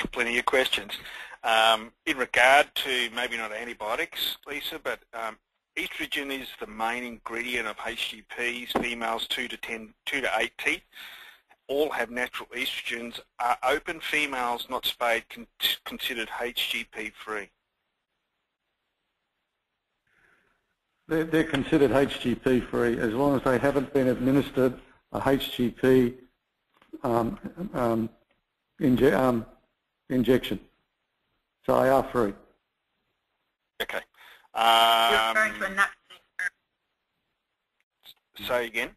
<laughs> plenty of questions. Um, in regard to maybe not antibiotics, Lisa, but um, estrogen is the main ingredient of HGPs, females 2 to 10, 2 to 8 teeth. All have natural estrogens. Are open females not spayed con considered HGP free? They're, they're considered HGP free as long as they haven't been administered a HGP um, um, inje um, injection. So they are free. Okay. Um, You're referring to a nut Say again?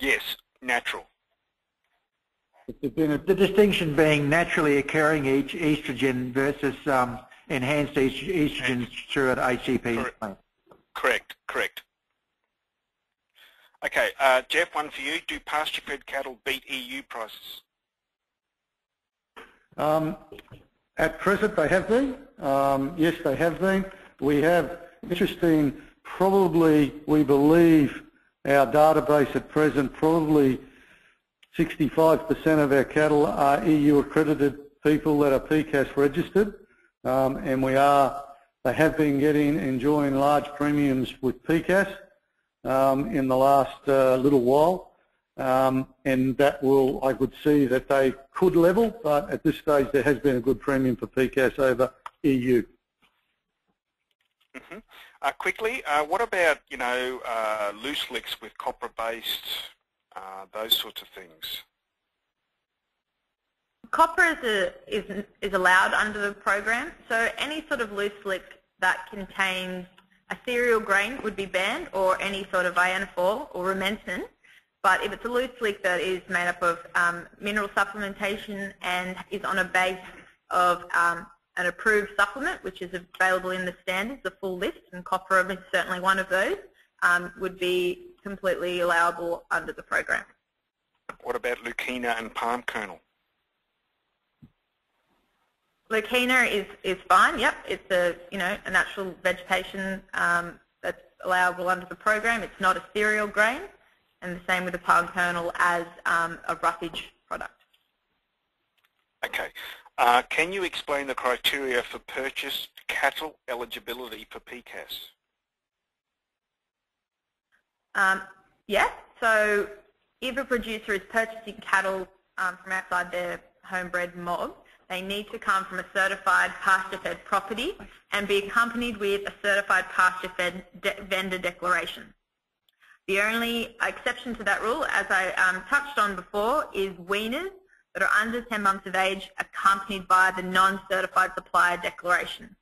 Yes, natural. The distinction being naturally occurring estrogen versus um, enhanced estrogen through an. Correct. correct, correct. Okay, uh, Geoff, one for you. Do pasture-fed cattle beat EU prices? Um, at present, they have been. Um, yes, they have been. We have, interesting, probably, we believe, our database at present, probably 65% of our cattle are EU accredited people that are PCAS registered. Um, and we are, they have been getting, enjoying large premiums with PCAS um, in the last uh, little while. Um, and that will, I would see that they could level, but at this stage there has been a good premium for PCAS over EU. Uh, quickly, uh, what about, you know, uh, loose licks with copper-based, uh, those sorts of things? Copper is, a, is, is allowed under the program, so any sort of loose lick that contains a cereal grain would be banned or any sort of ionophore or rumensin but if it's a loose lick that is made up of um, mineral supplementation and is on a base of um, an approved supplement, which is available in the standards, the full list, and copper is certainly one of those, um, would be completely allowable under the program. What about leucaena and palm kernel? Leucaena is, is fine, yep. It's a, you know, a natural vegetation um, that's allowable under the program. It's not a cereal grain and the same with the palm kernel as um, a roughage product. Okay. Uh, can you explain the criteria for purchased cattle eligibility for PCAS? Um, yes. So if a producer is purchasing cattle um, from outside their homebred mob, they need to come from a certified pasture-fed property and be accompanied with a certified pasture-fed de vendor declaration. The only exception to that rule, as I um, touched on before, is weaners that are under 10 months of age accompanied by the non-certified supplier declaration.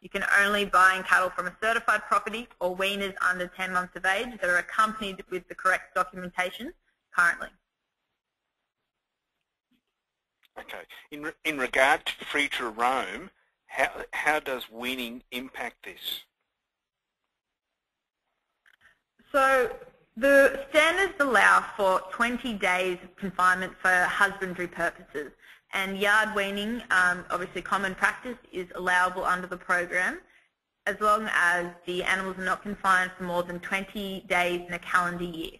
You can only buy in cattle from a certified property or weaners under 10 months of age that are accompanied with the correct documentation currently. Okay. In, re in regard to free to roam, how, how does weaning impact this? So the standards allow for 20 days of confinement for husbandry purposes. And yard weaning, um, obviously common practice, is allowable under the program as long as the animals are not confined for more than 20 days in a calendar year.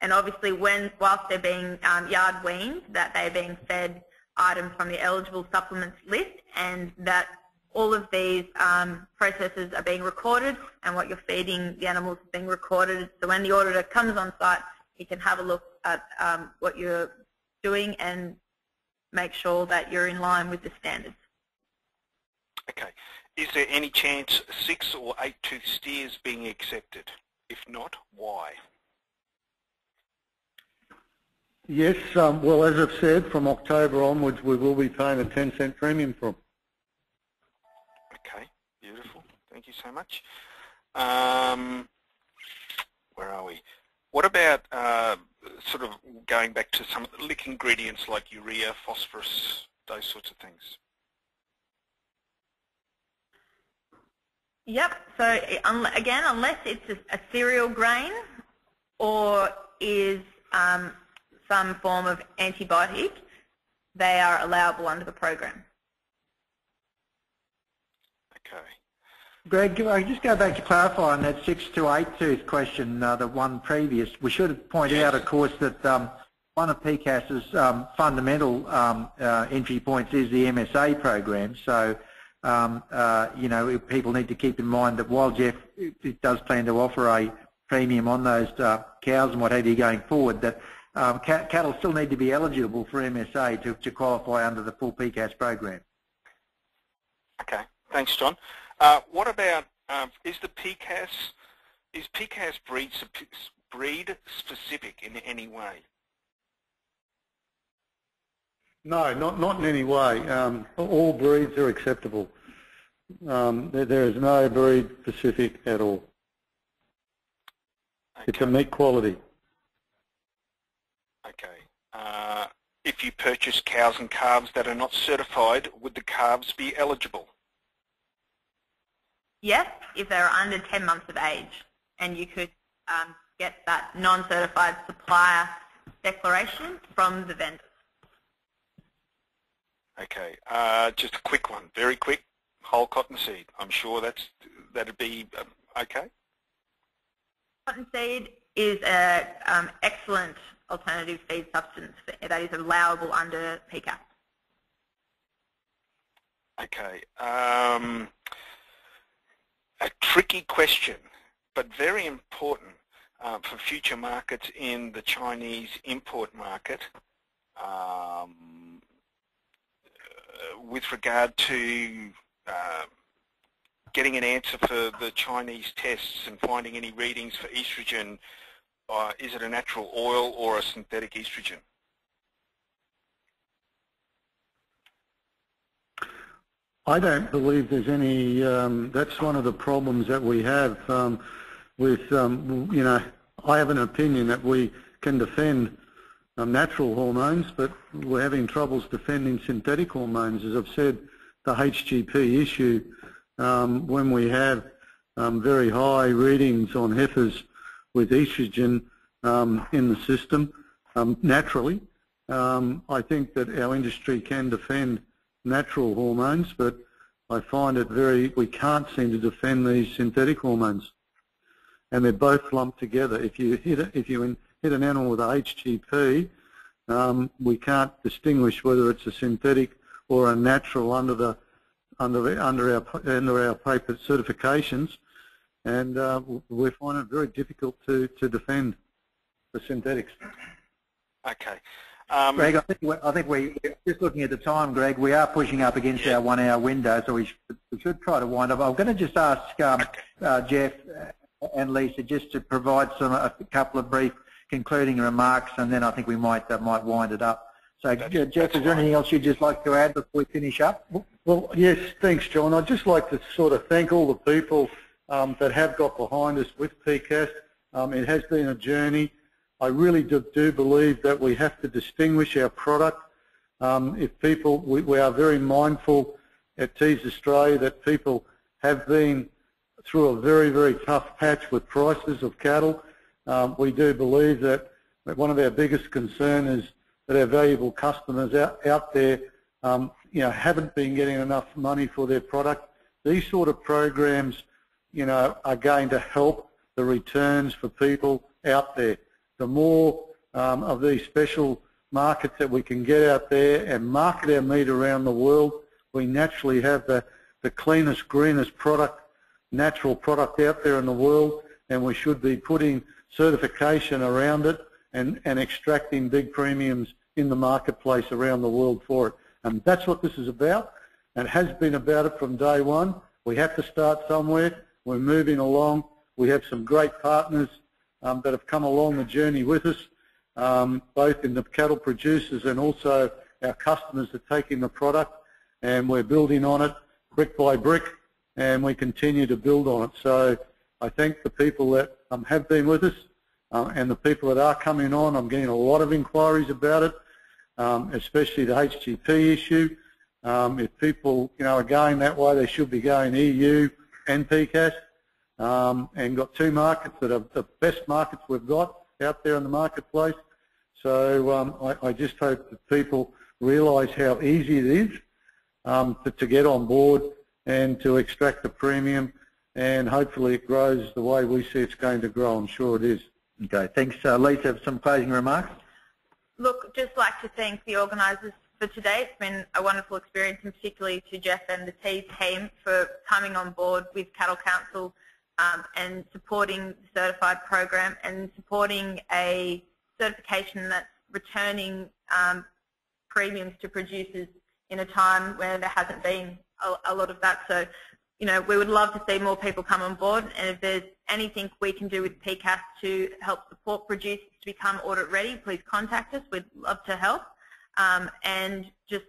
And obviously, when whilst they're being um, yard weaned, that they're being fed items from the eligible supplements list and that all of these um, processes are being recorded and what you're feeding the animals is being recorded. So when the auditor comes on site, he can have a look at um, what you're doing and make sure that you're in line with the standards. Okay. Is there any chance six or eight tooth steers being accepted? If not, why? Yes, um, well, as I've said, from October onwards, we will be paying a 10 cent premium for them. Okay, beautiful. Thank you so much. Um, where are we? What about uh, sort of going back to some of the lick ingredients like urea, phosphorus, those sorts of things? Yep. So again, unless it's a, a cereal grain or is um, some form of antibiotic, they are allowable under the program. Okay. Greg, can I just go back to clarify on that six to eight tooth question, uh, the one previous. We should point yes. out, of course, that um, one of PCAS's um, fundamental um, uh, entry points is the MSA program. So um, uh, you know, people need to keep in mind that while Geoff does plan to offer a premium on those uh, cows and what have you going forward, that um, cattle still need to be eligible for MSA to, to qualify under the full PCAS program. Okay, thanks, Jon. Uh, what about um, is the PCAS is PCAS breed breed specific in any way? No, not not in any way. Um, all breeds are acceptable. Um, there, there is no breed specific at all. Okay. It's a meat quality. Okay. Uh, if you purchase cows and calves that are not certified, would the calves be eligible? Yes, if they're under 10 months of age, and you could um, get that non-certified supplier declaration from the vendor. Okay, uh, just a quick one, very quick. Whole cottonseed. I'm sure that's that'd be um, okay. Cottonseed is an um, excellent alternative feed substance that is allowable under PCAS. Okay. Um, a tricky question, but very important uh, for future markets in the Chinese import market. Um, with regard to uh, getting an answer for the Chinese tests and finding any readings for estrogen, uh, is it a natural oil or a synthetic estrogen? I don't believe there's any, um, that's one of the problems that we have um, with, um, you know, I have an opinion that we can defend um, natural hormones, but we're having troubles defending synthetic hormones. As I've said, the HGP issue, um, when we have um, very high readings on heifers with estrogen in the system naturally, I think that our industry can defend natural hormones, but I find it very, we can't seem to defend these synthetic hormones. And they're both lumped together. If you hit, if you in, hit an animal with a HGP, um, we can't distinguish whether it's a synthetic or a natural under the under under our under our paper certifications, and uh, we find it very difficult to to defend the synthetics. Okay. Um, Greg, I think, I think we, just looking at the time, Greg, we are pushing up against yeah. our one-hour window, so we should, we should try to wind up. I'm going to just ask um, okay. uh, Geoff and Lisa just to provide some a couple of brief concluding remarks, and then I think we might uh, might wind it up. So, that's, Geoff, that's is there anything else you'd just like to add before we finish up? Well, yes, thanks, Jon. I'd just like to sort of thank all the people um, that have got behind us with PCAS. Um, it has been a journey. I really do, do, believe that we have to distinguish our product. Um, if people, we, we, are very mindful at Teys Australia that people have been through a very, very tough patch with prices of cattle. Um, we do believe that, that one of our biggest concern is that our valuable customers out, out there um, you know, haven't been getting enough money for their product. These sort of programs, you know, are going to help the returns for people out there. The more um, of these special markets that we can get out there and market our meat around the world, we naturally have the, the cleanest, greenest product, natural product out there in the world, and we should be putting certification around it and, and extracting big premiums in the marketplace around the world for it. And that's what this is about, and has been about it from day one. We have to start somewhere. We're moving along. We have some great partners um, that have come along the journey with us, um, both in the cattle producers and also our customers that are taking the product, and we're building on it brick by brick, and we continue to build on it. So I thank the people that um, have been with us um, and the people that are coming on. I'm getting a lot of inquiries about it um, especially the HGP issue. Um, if people, you know, are going that way, they should be going EU and PCAS, um, and got two markets that are the best markets we've got out there in the marketplace. So um, I, I, just hope that people realise how easy it is um, to, to, get on board and to extract the premium, and hopefully it grows the way we see it's going to grow. I'm sure it is. Okay, thanks, uh, Lisa. Have some closing remarks. Look, just like to thank the organisers for today. It's been a wonderful experience, and particularly to Geoff and the Teys team for coming on board with Cattle Council um, and supporting the certified program and supporting a certification that's returning um, premiums to producers in a time where there hasn't been a, a lot of that. So you know, we would love to see more people come on board and if there's anything we can do with PCAS to help support producers to become audit ready, please contact us. We'd love to help. Um, and just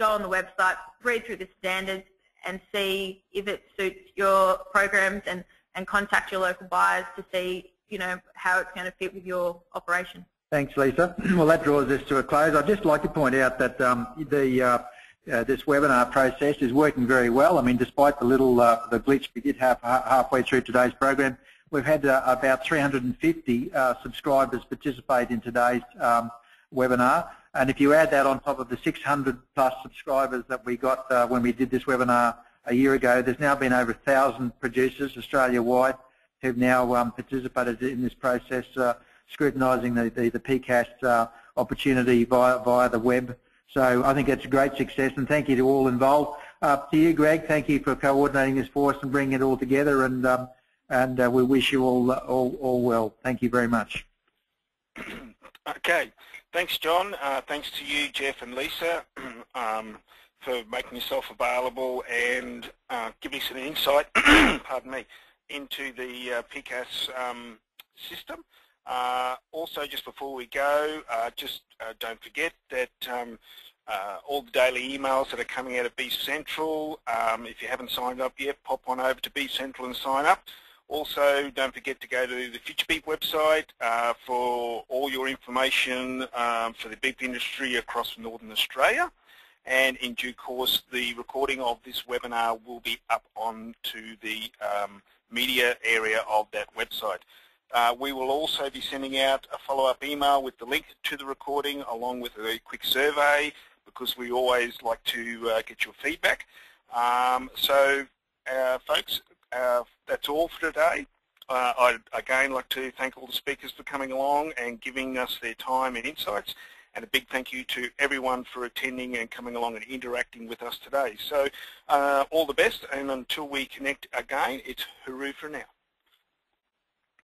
go on the website, read through the standards and see if it suits your programs and, and contact your local buyers to see, you know, how it's going to fit with your operation. Thanks, Lisa. <clears throat> Well, that draws this to a close. I'd just like to point out that um, the uh, uh, this webinar process is working very well. I mean, despite the little uh, the glitch we did have halfway through today's program, we've had uh, about 350 uh, subscribers participate in today's um, webinar. And if you add that on top of the 600 plus subscribers that we got uh, when we did this webinar a year ago, there's now been over 1,000 producers Australia-wide who've now um, participated in this process, uh, scrutinising the, the, the PCAS opportunity via, via the web so I think that's a great success, and thank you to all involved. Uh, to you, Greg, thank you for coordinating this for us and bringing it all together, and um, and uh, we wish you all, all all well. Thank you very much. Okay, thanks, Jon. Uh, thanks to you, Geoff and Lisa, <clears throat> um, for making yourself available and uh, giving us an insight. <coughs> pardon me, into the uh, PCAS um, system. Uh, also, just before we go, uh, just uh, don't forget that um, uh, all the daily emails that are coming out of Beef Central, um, if you haven't signed up yet, pop on over to Beef Central and sign up. Also, don't forget to go to the Future Beef website for all your information um, for the beef industry across Northern Australia. And in due course, the recording of this webinar will be up onto the um, media area of that website. Uh, we will also be sending out a follow-up email with the link to the recording along with a quick survey because we always like to uh, get your feedback. Um, so, uh, folks, uh, that's all for today. Uh, I'd again like to thank all the speakers for coming along and giving us their time and insights. And a big thank you to everyone for attending and coming along and interacting with us today. So uh, all the best, and until we connect again, it's hooroo for now.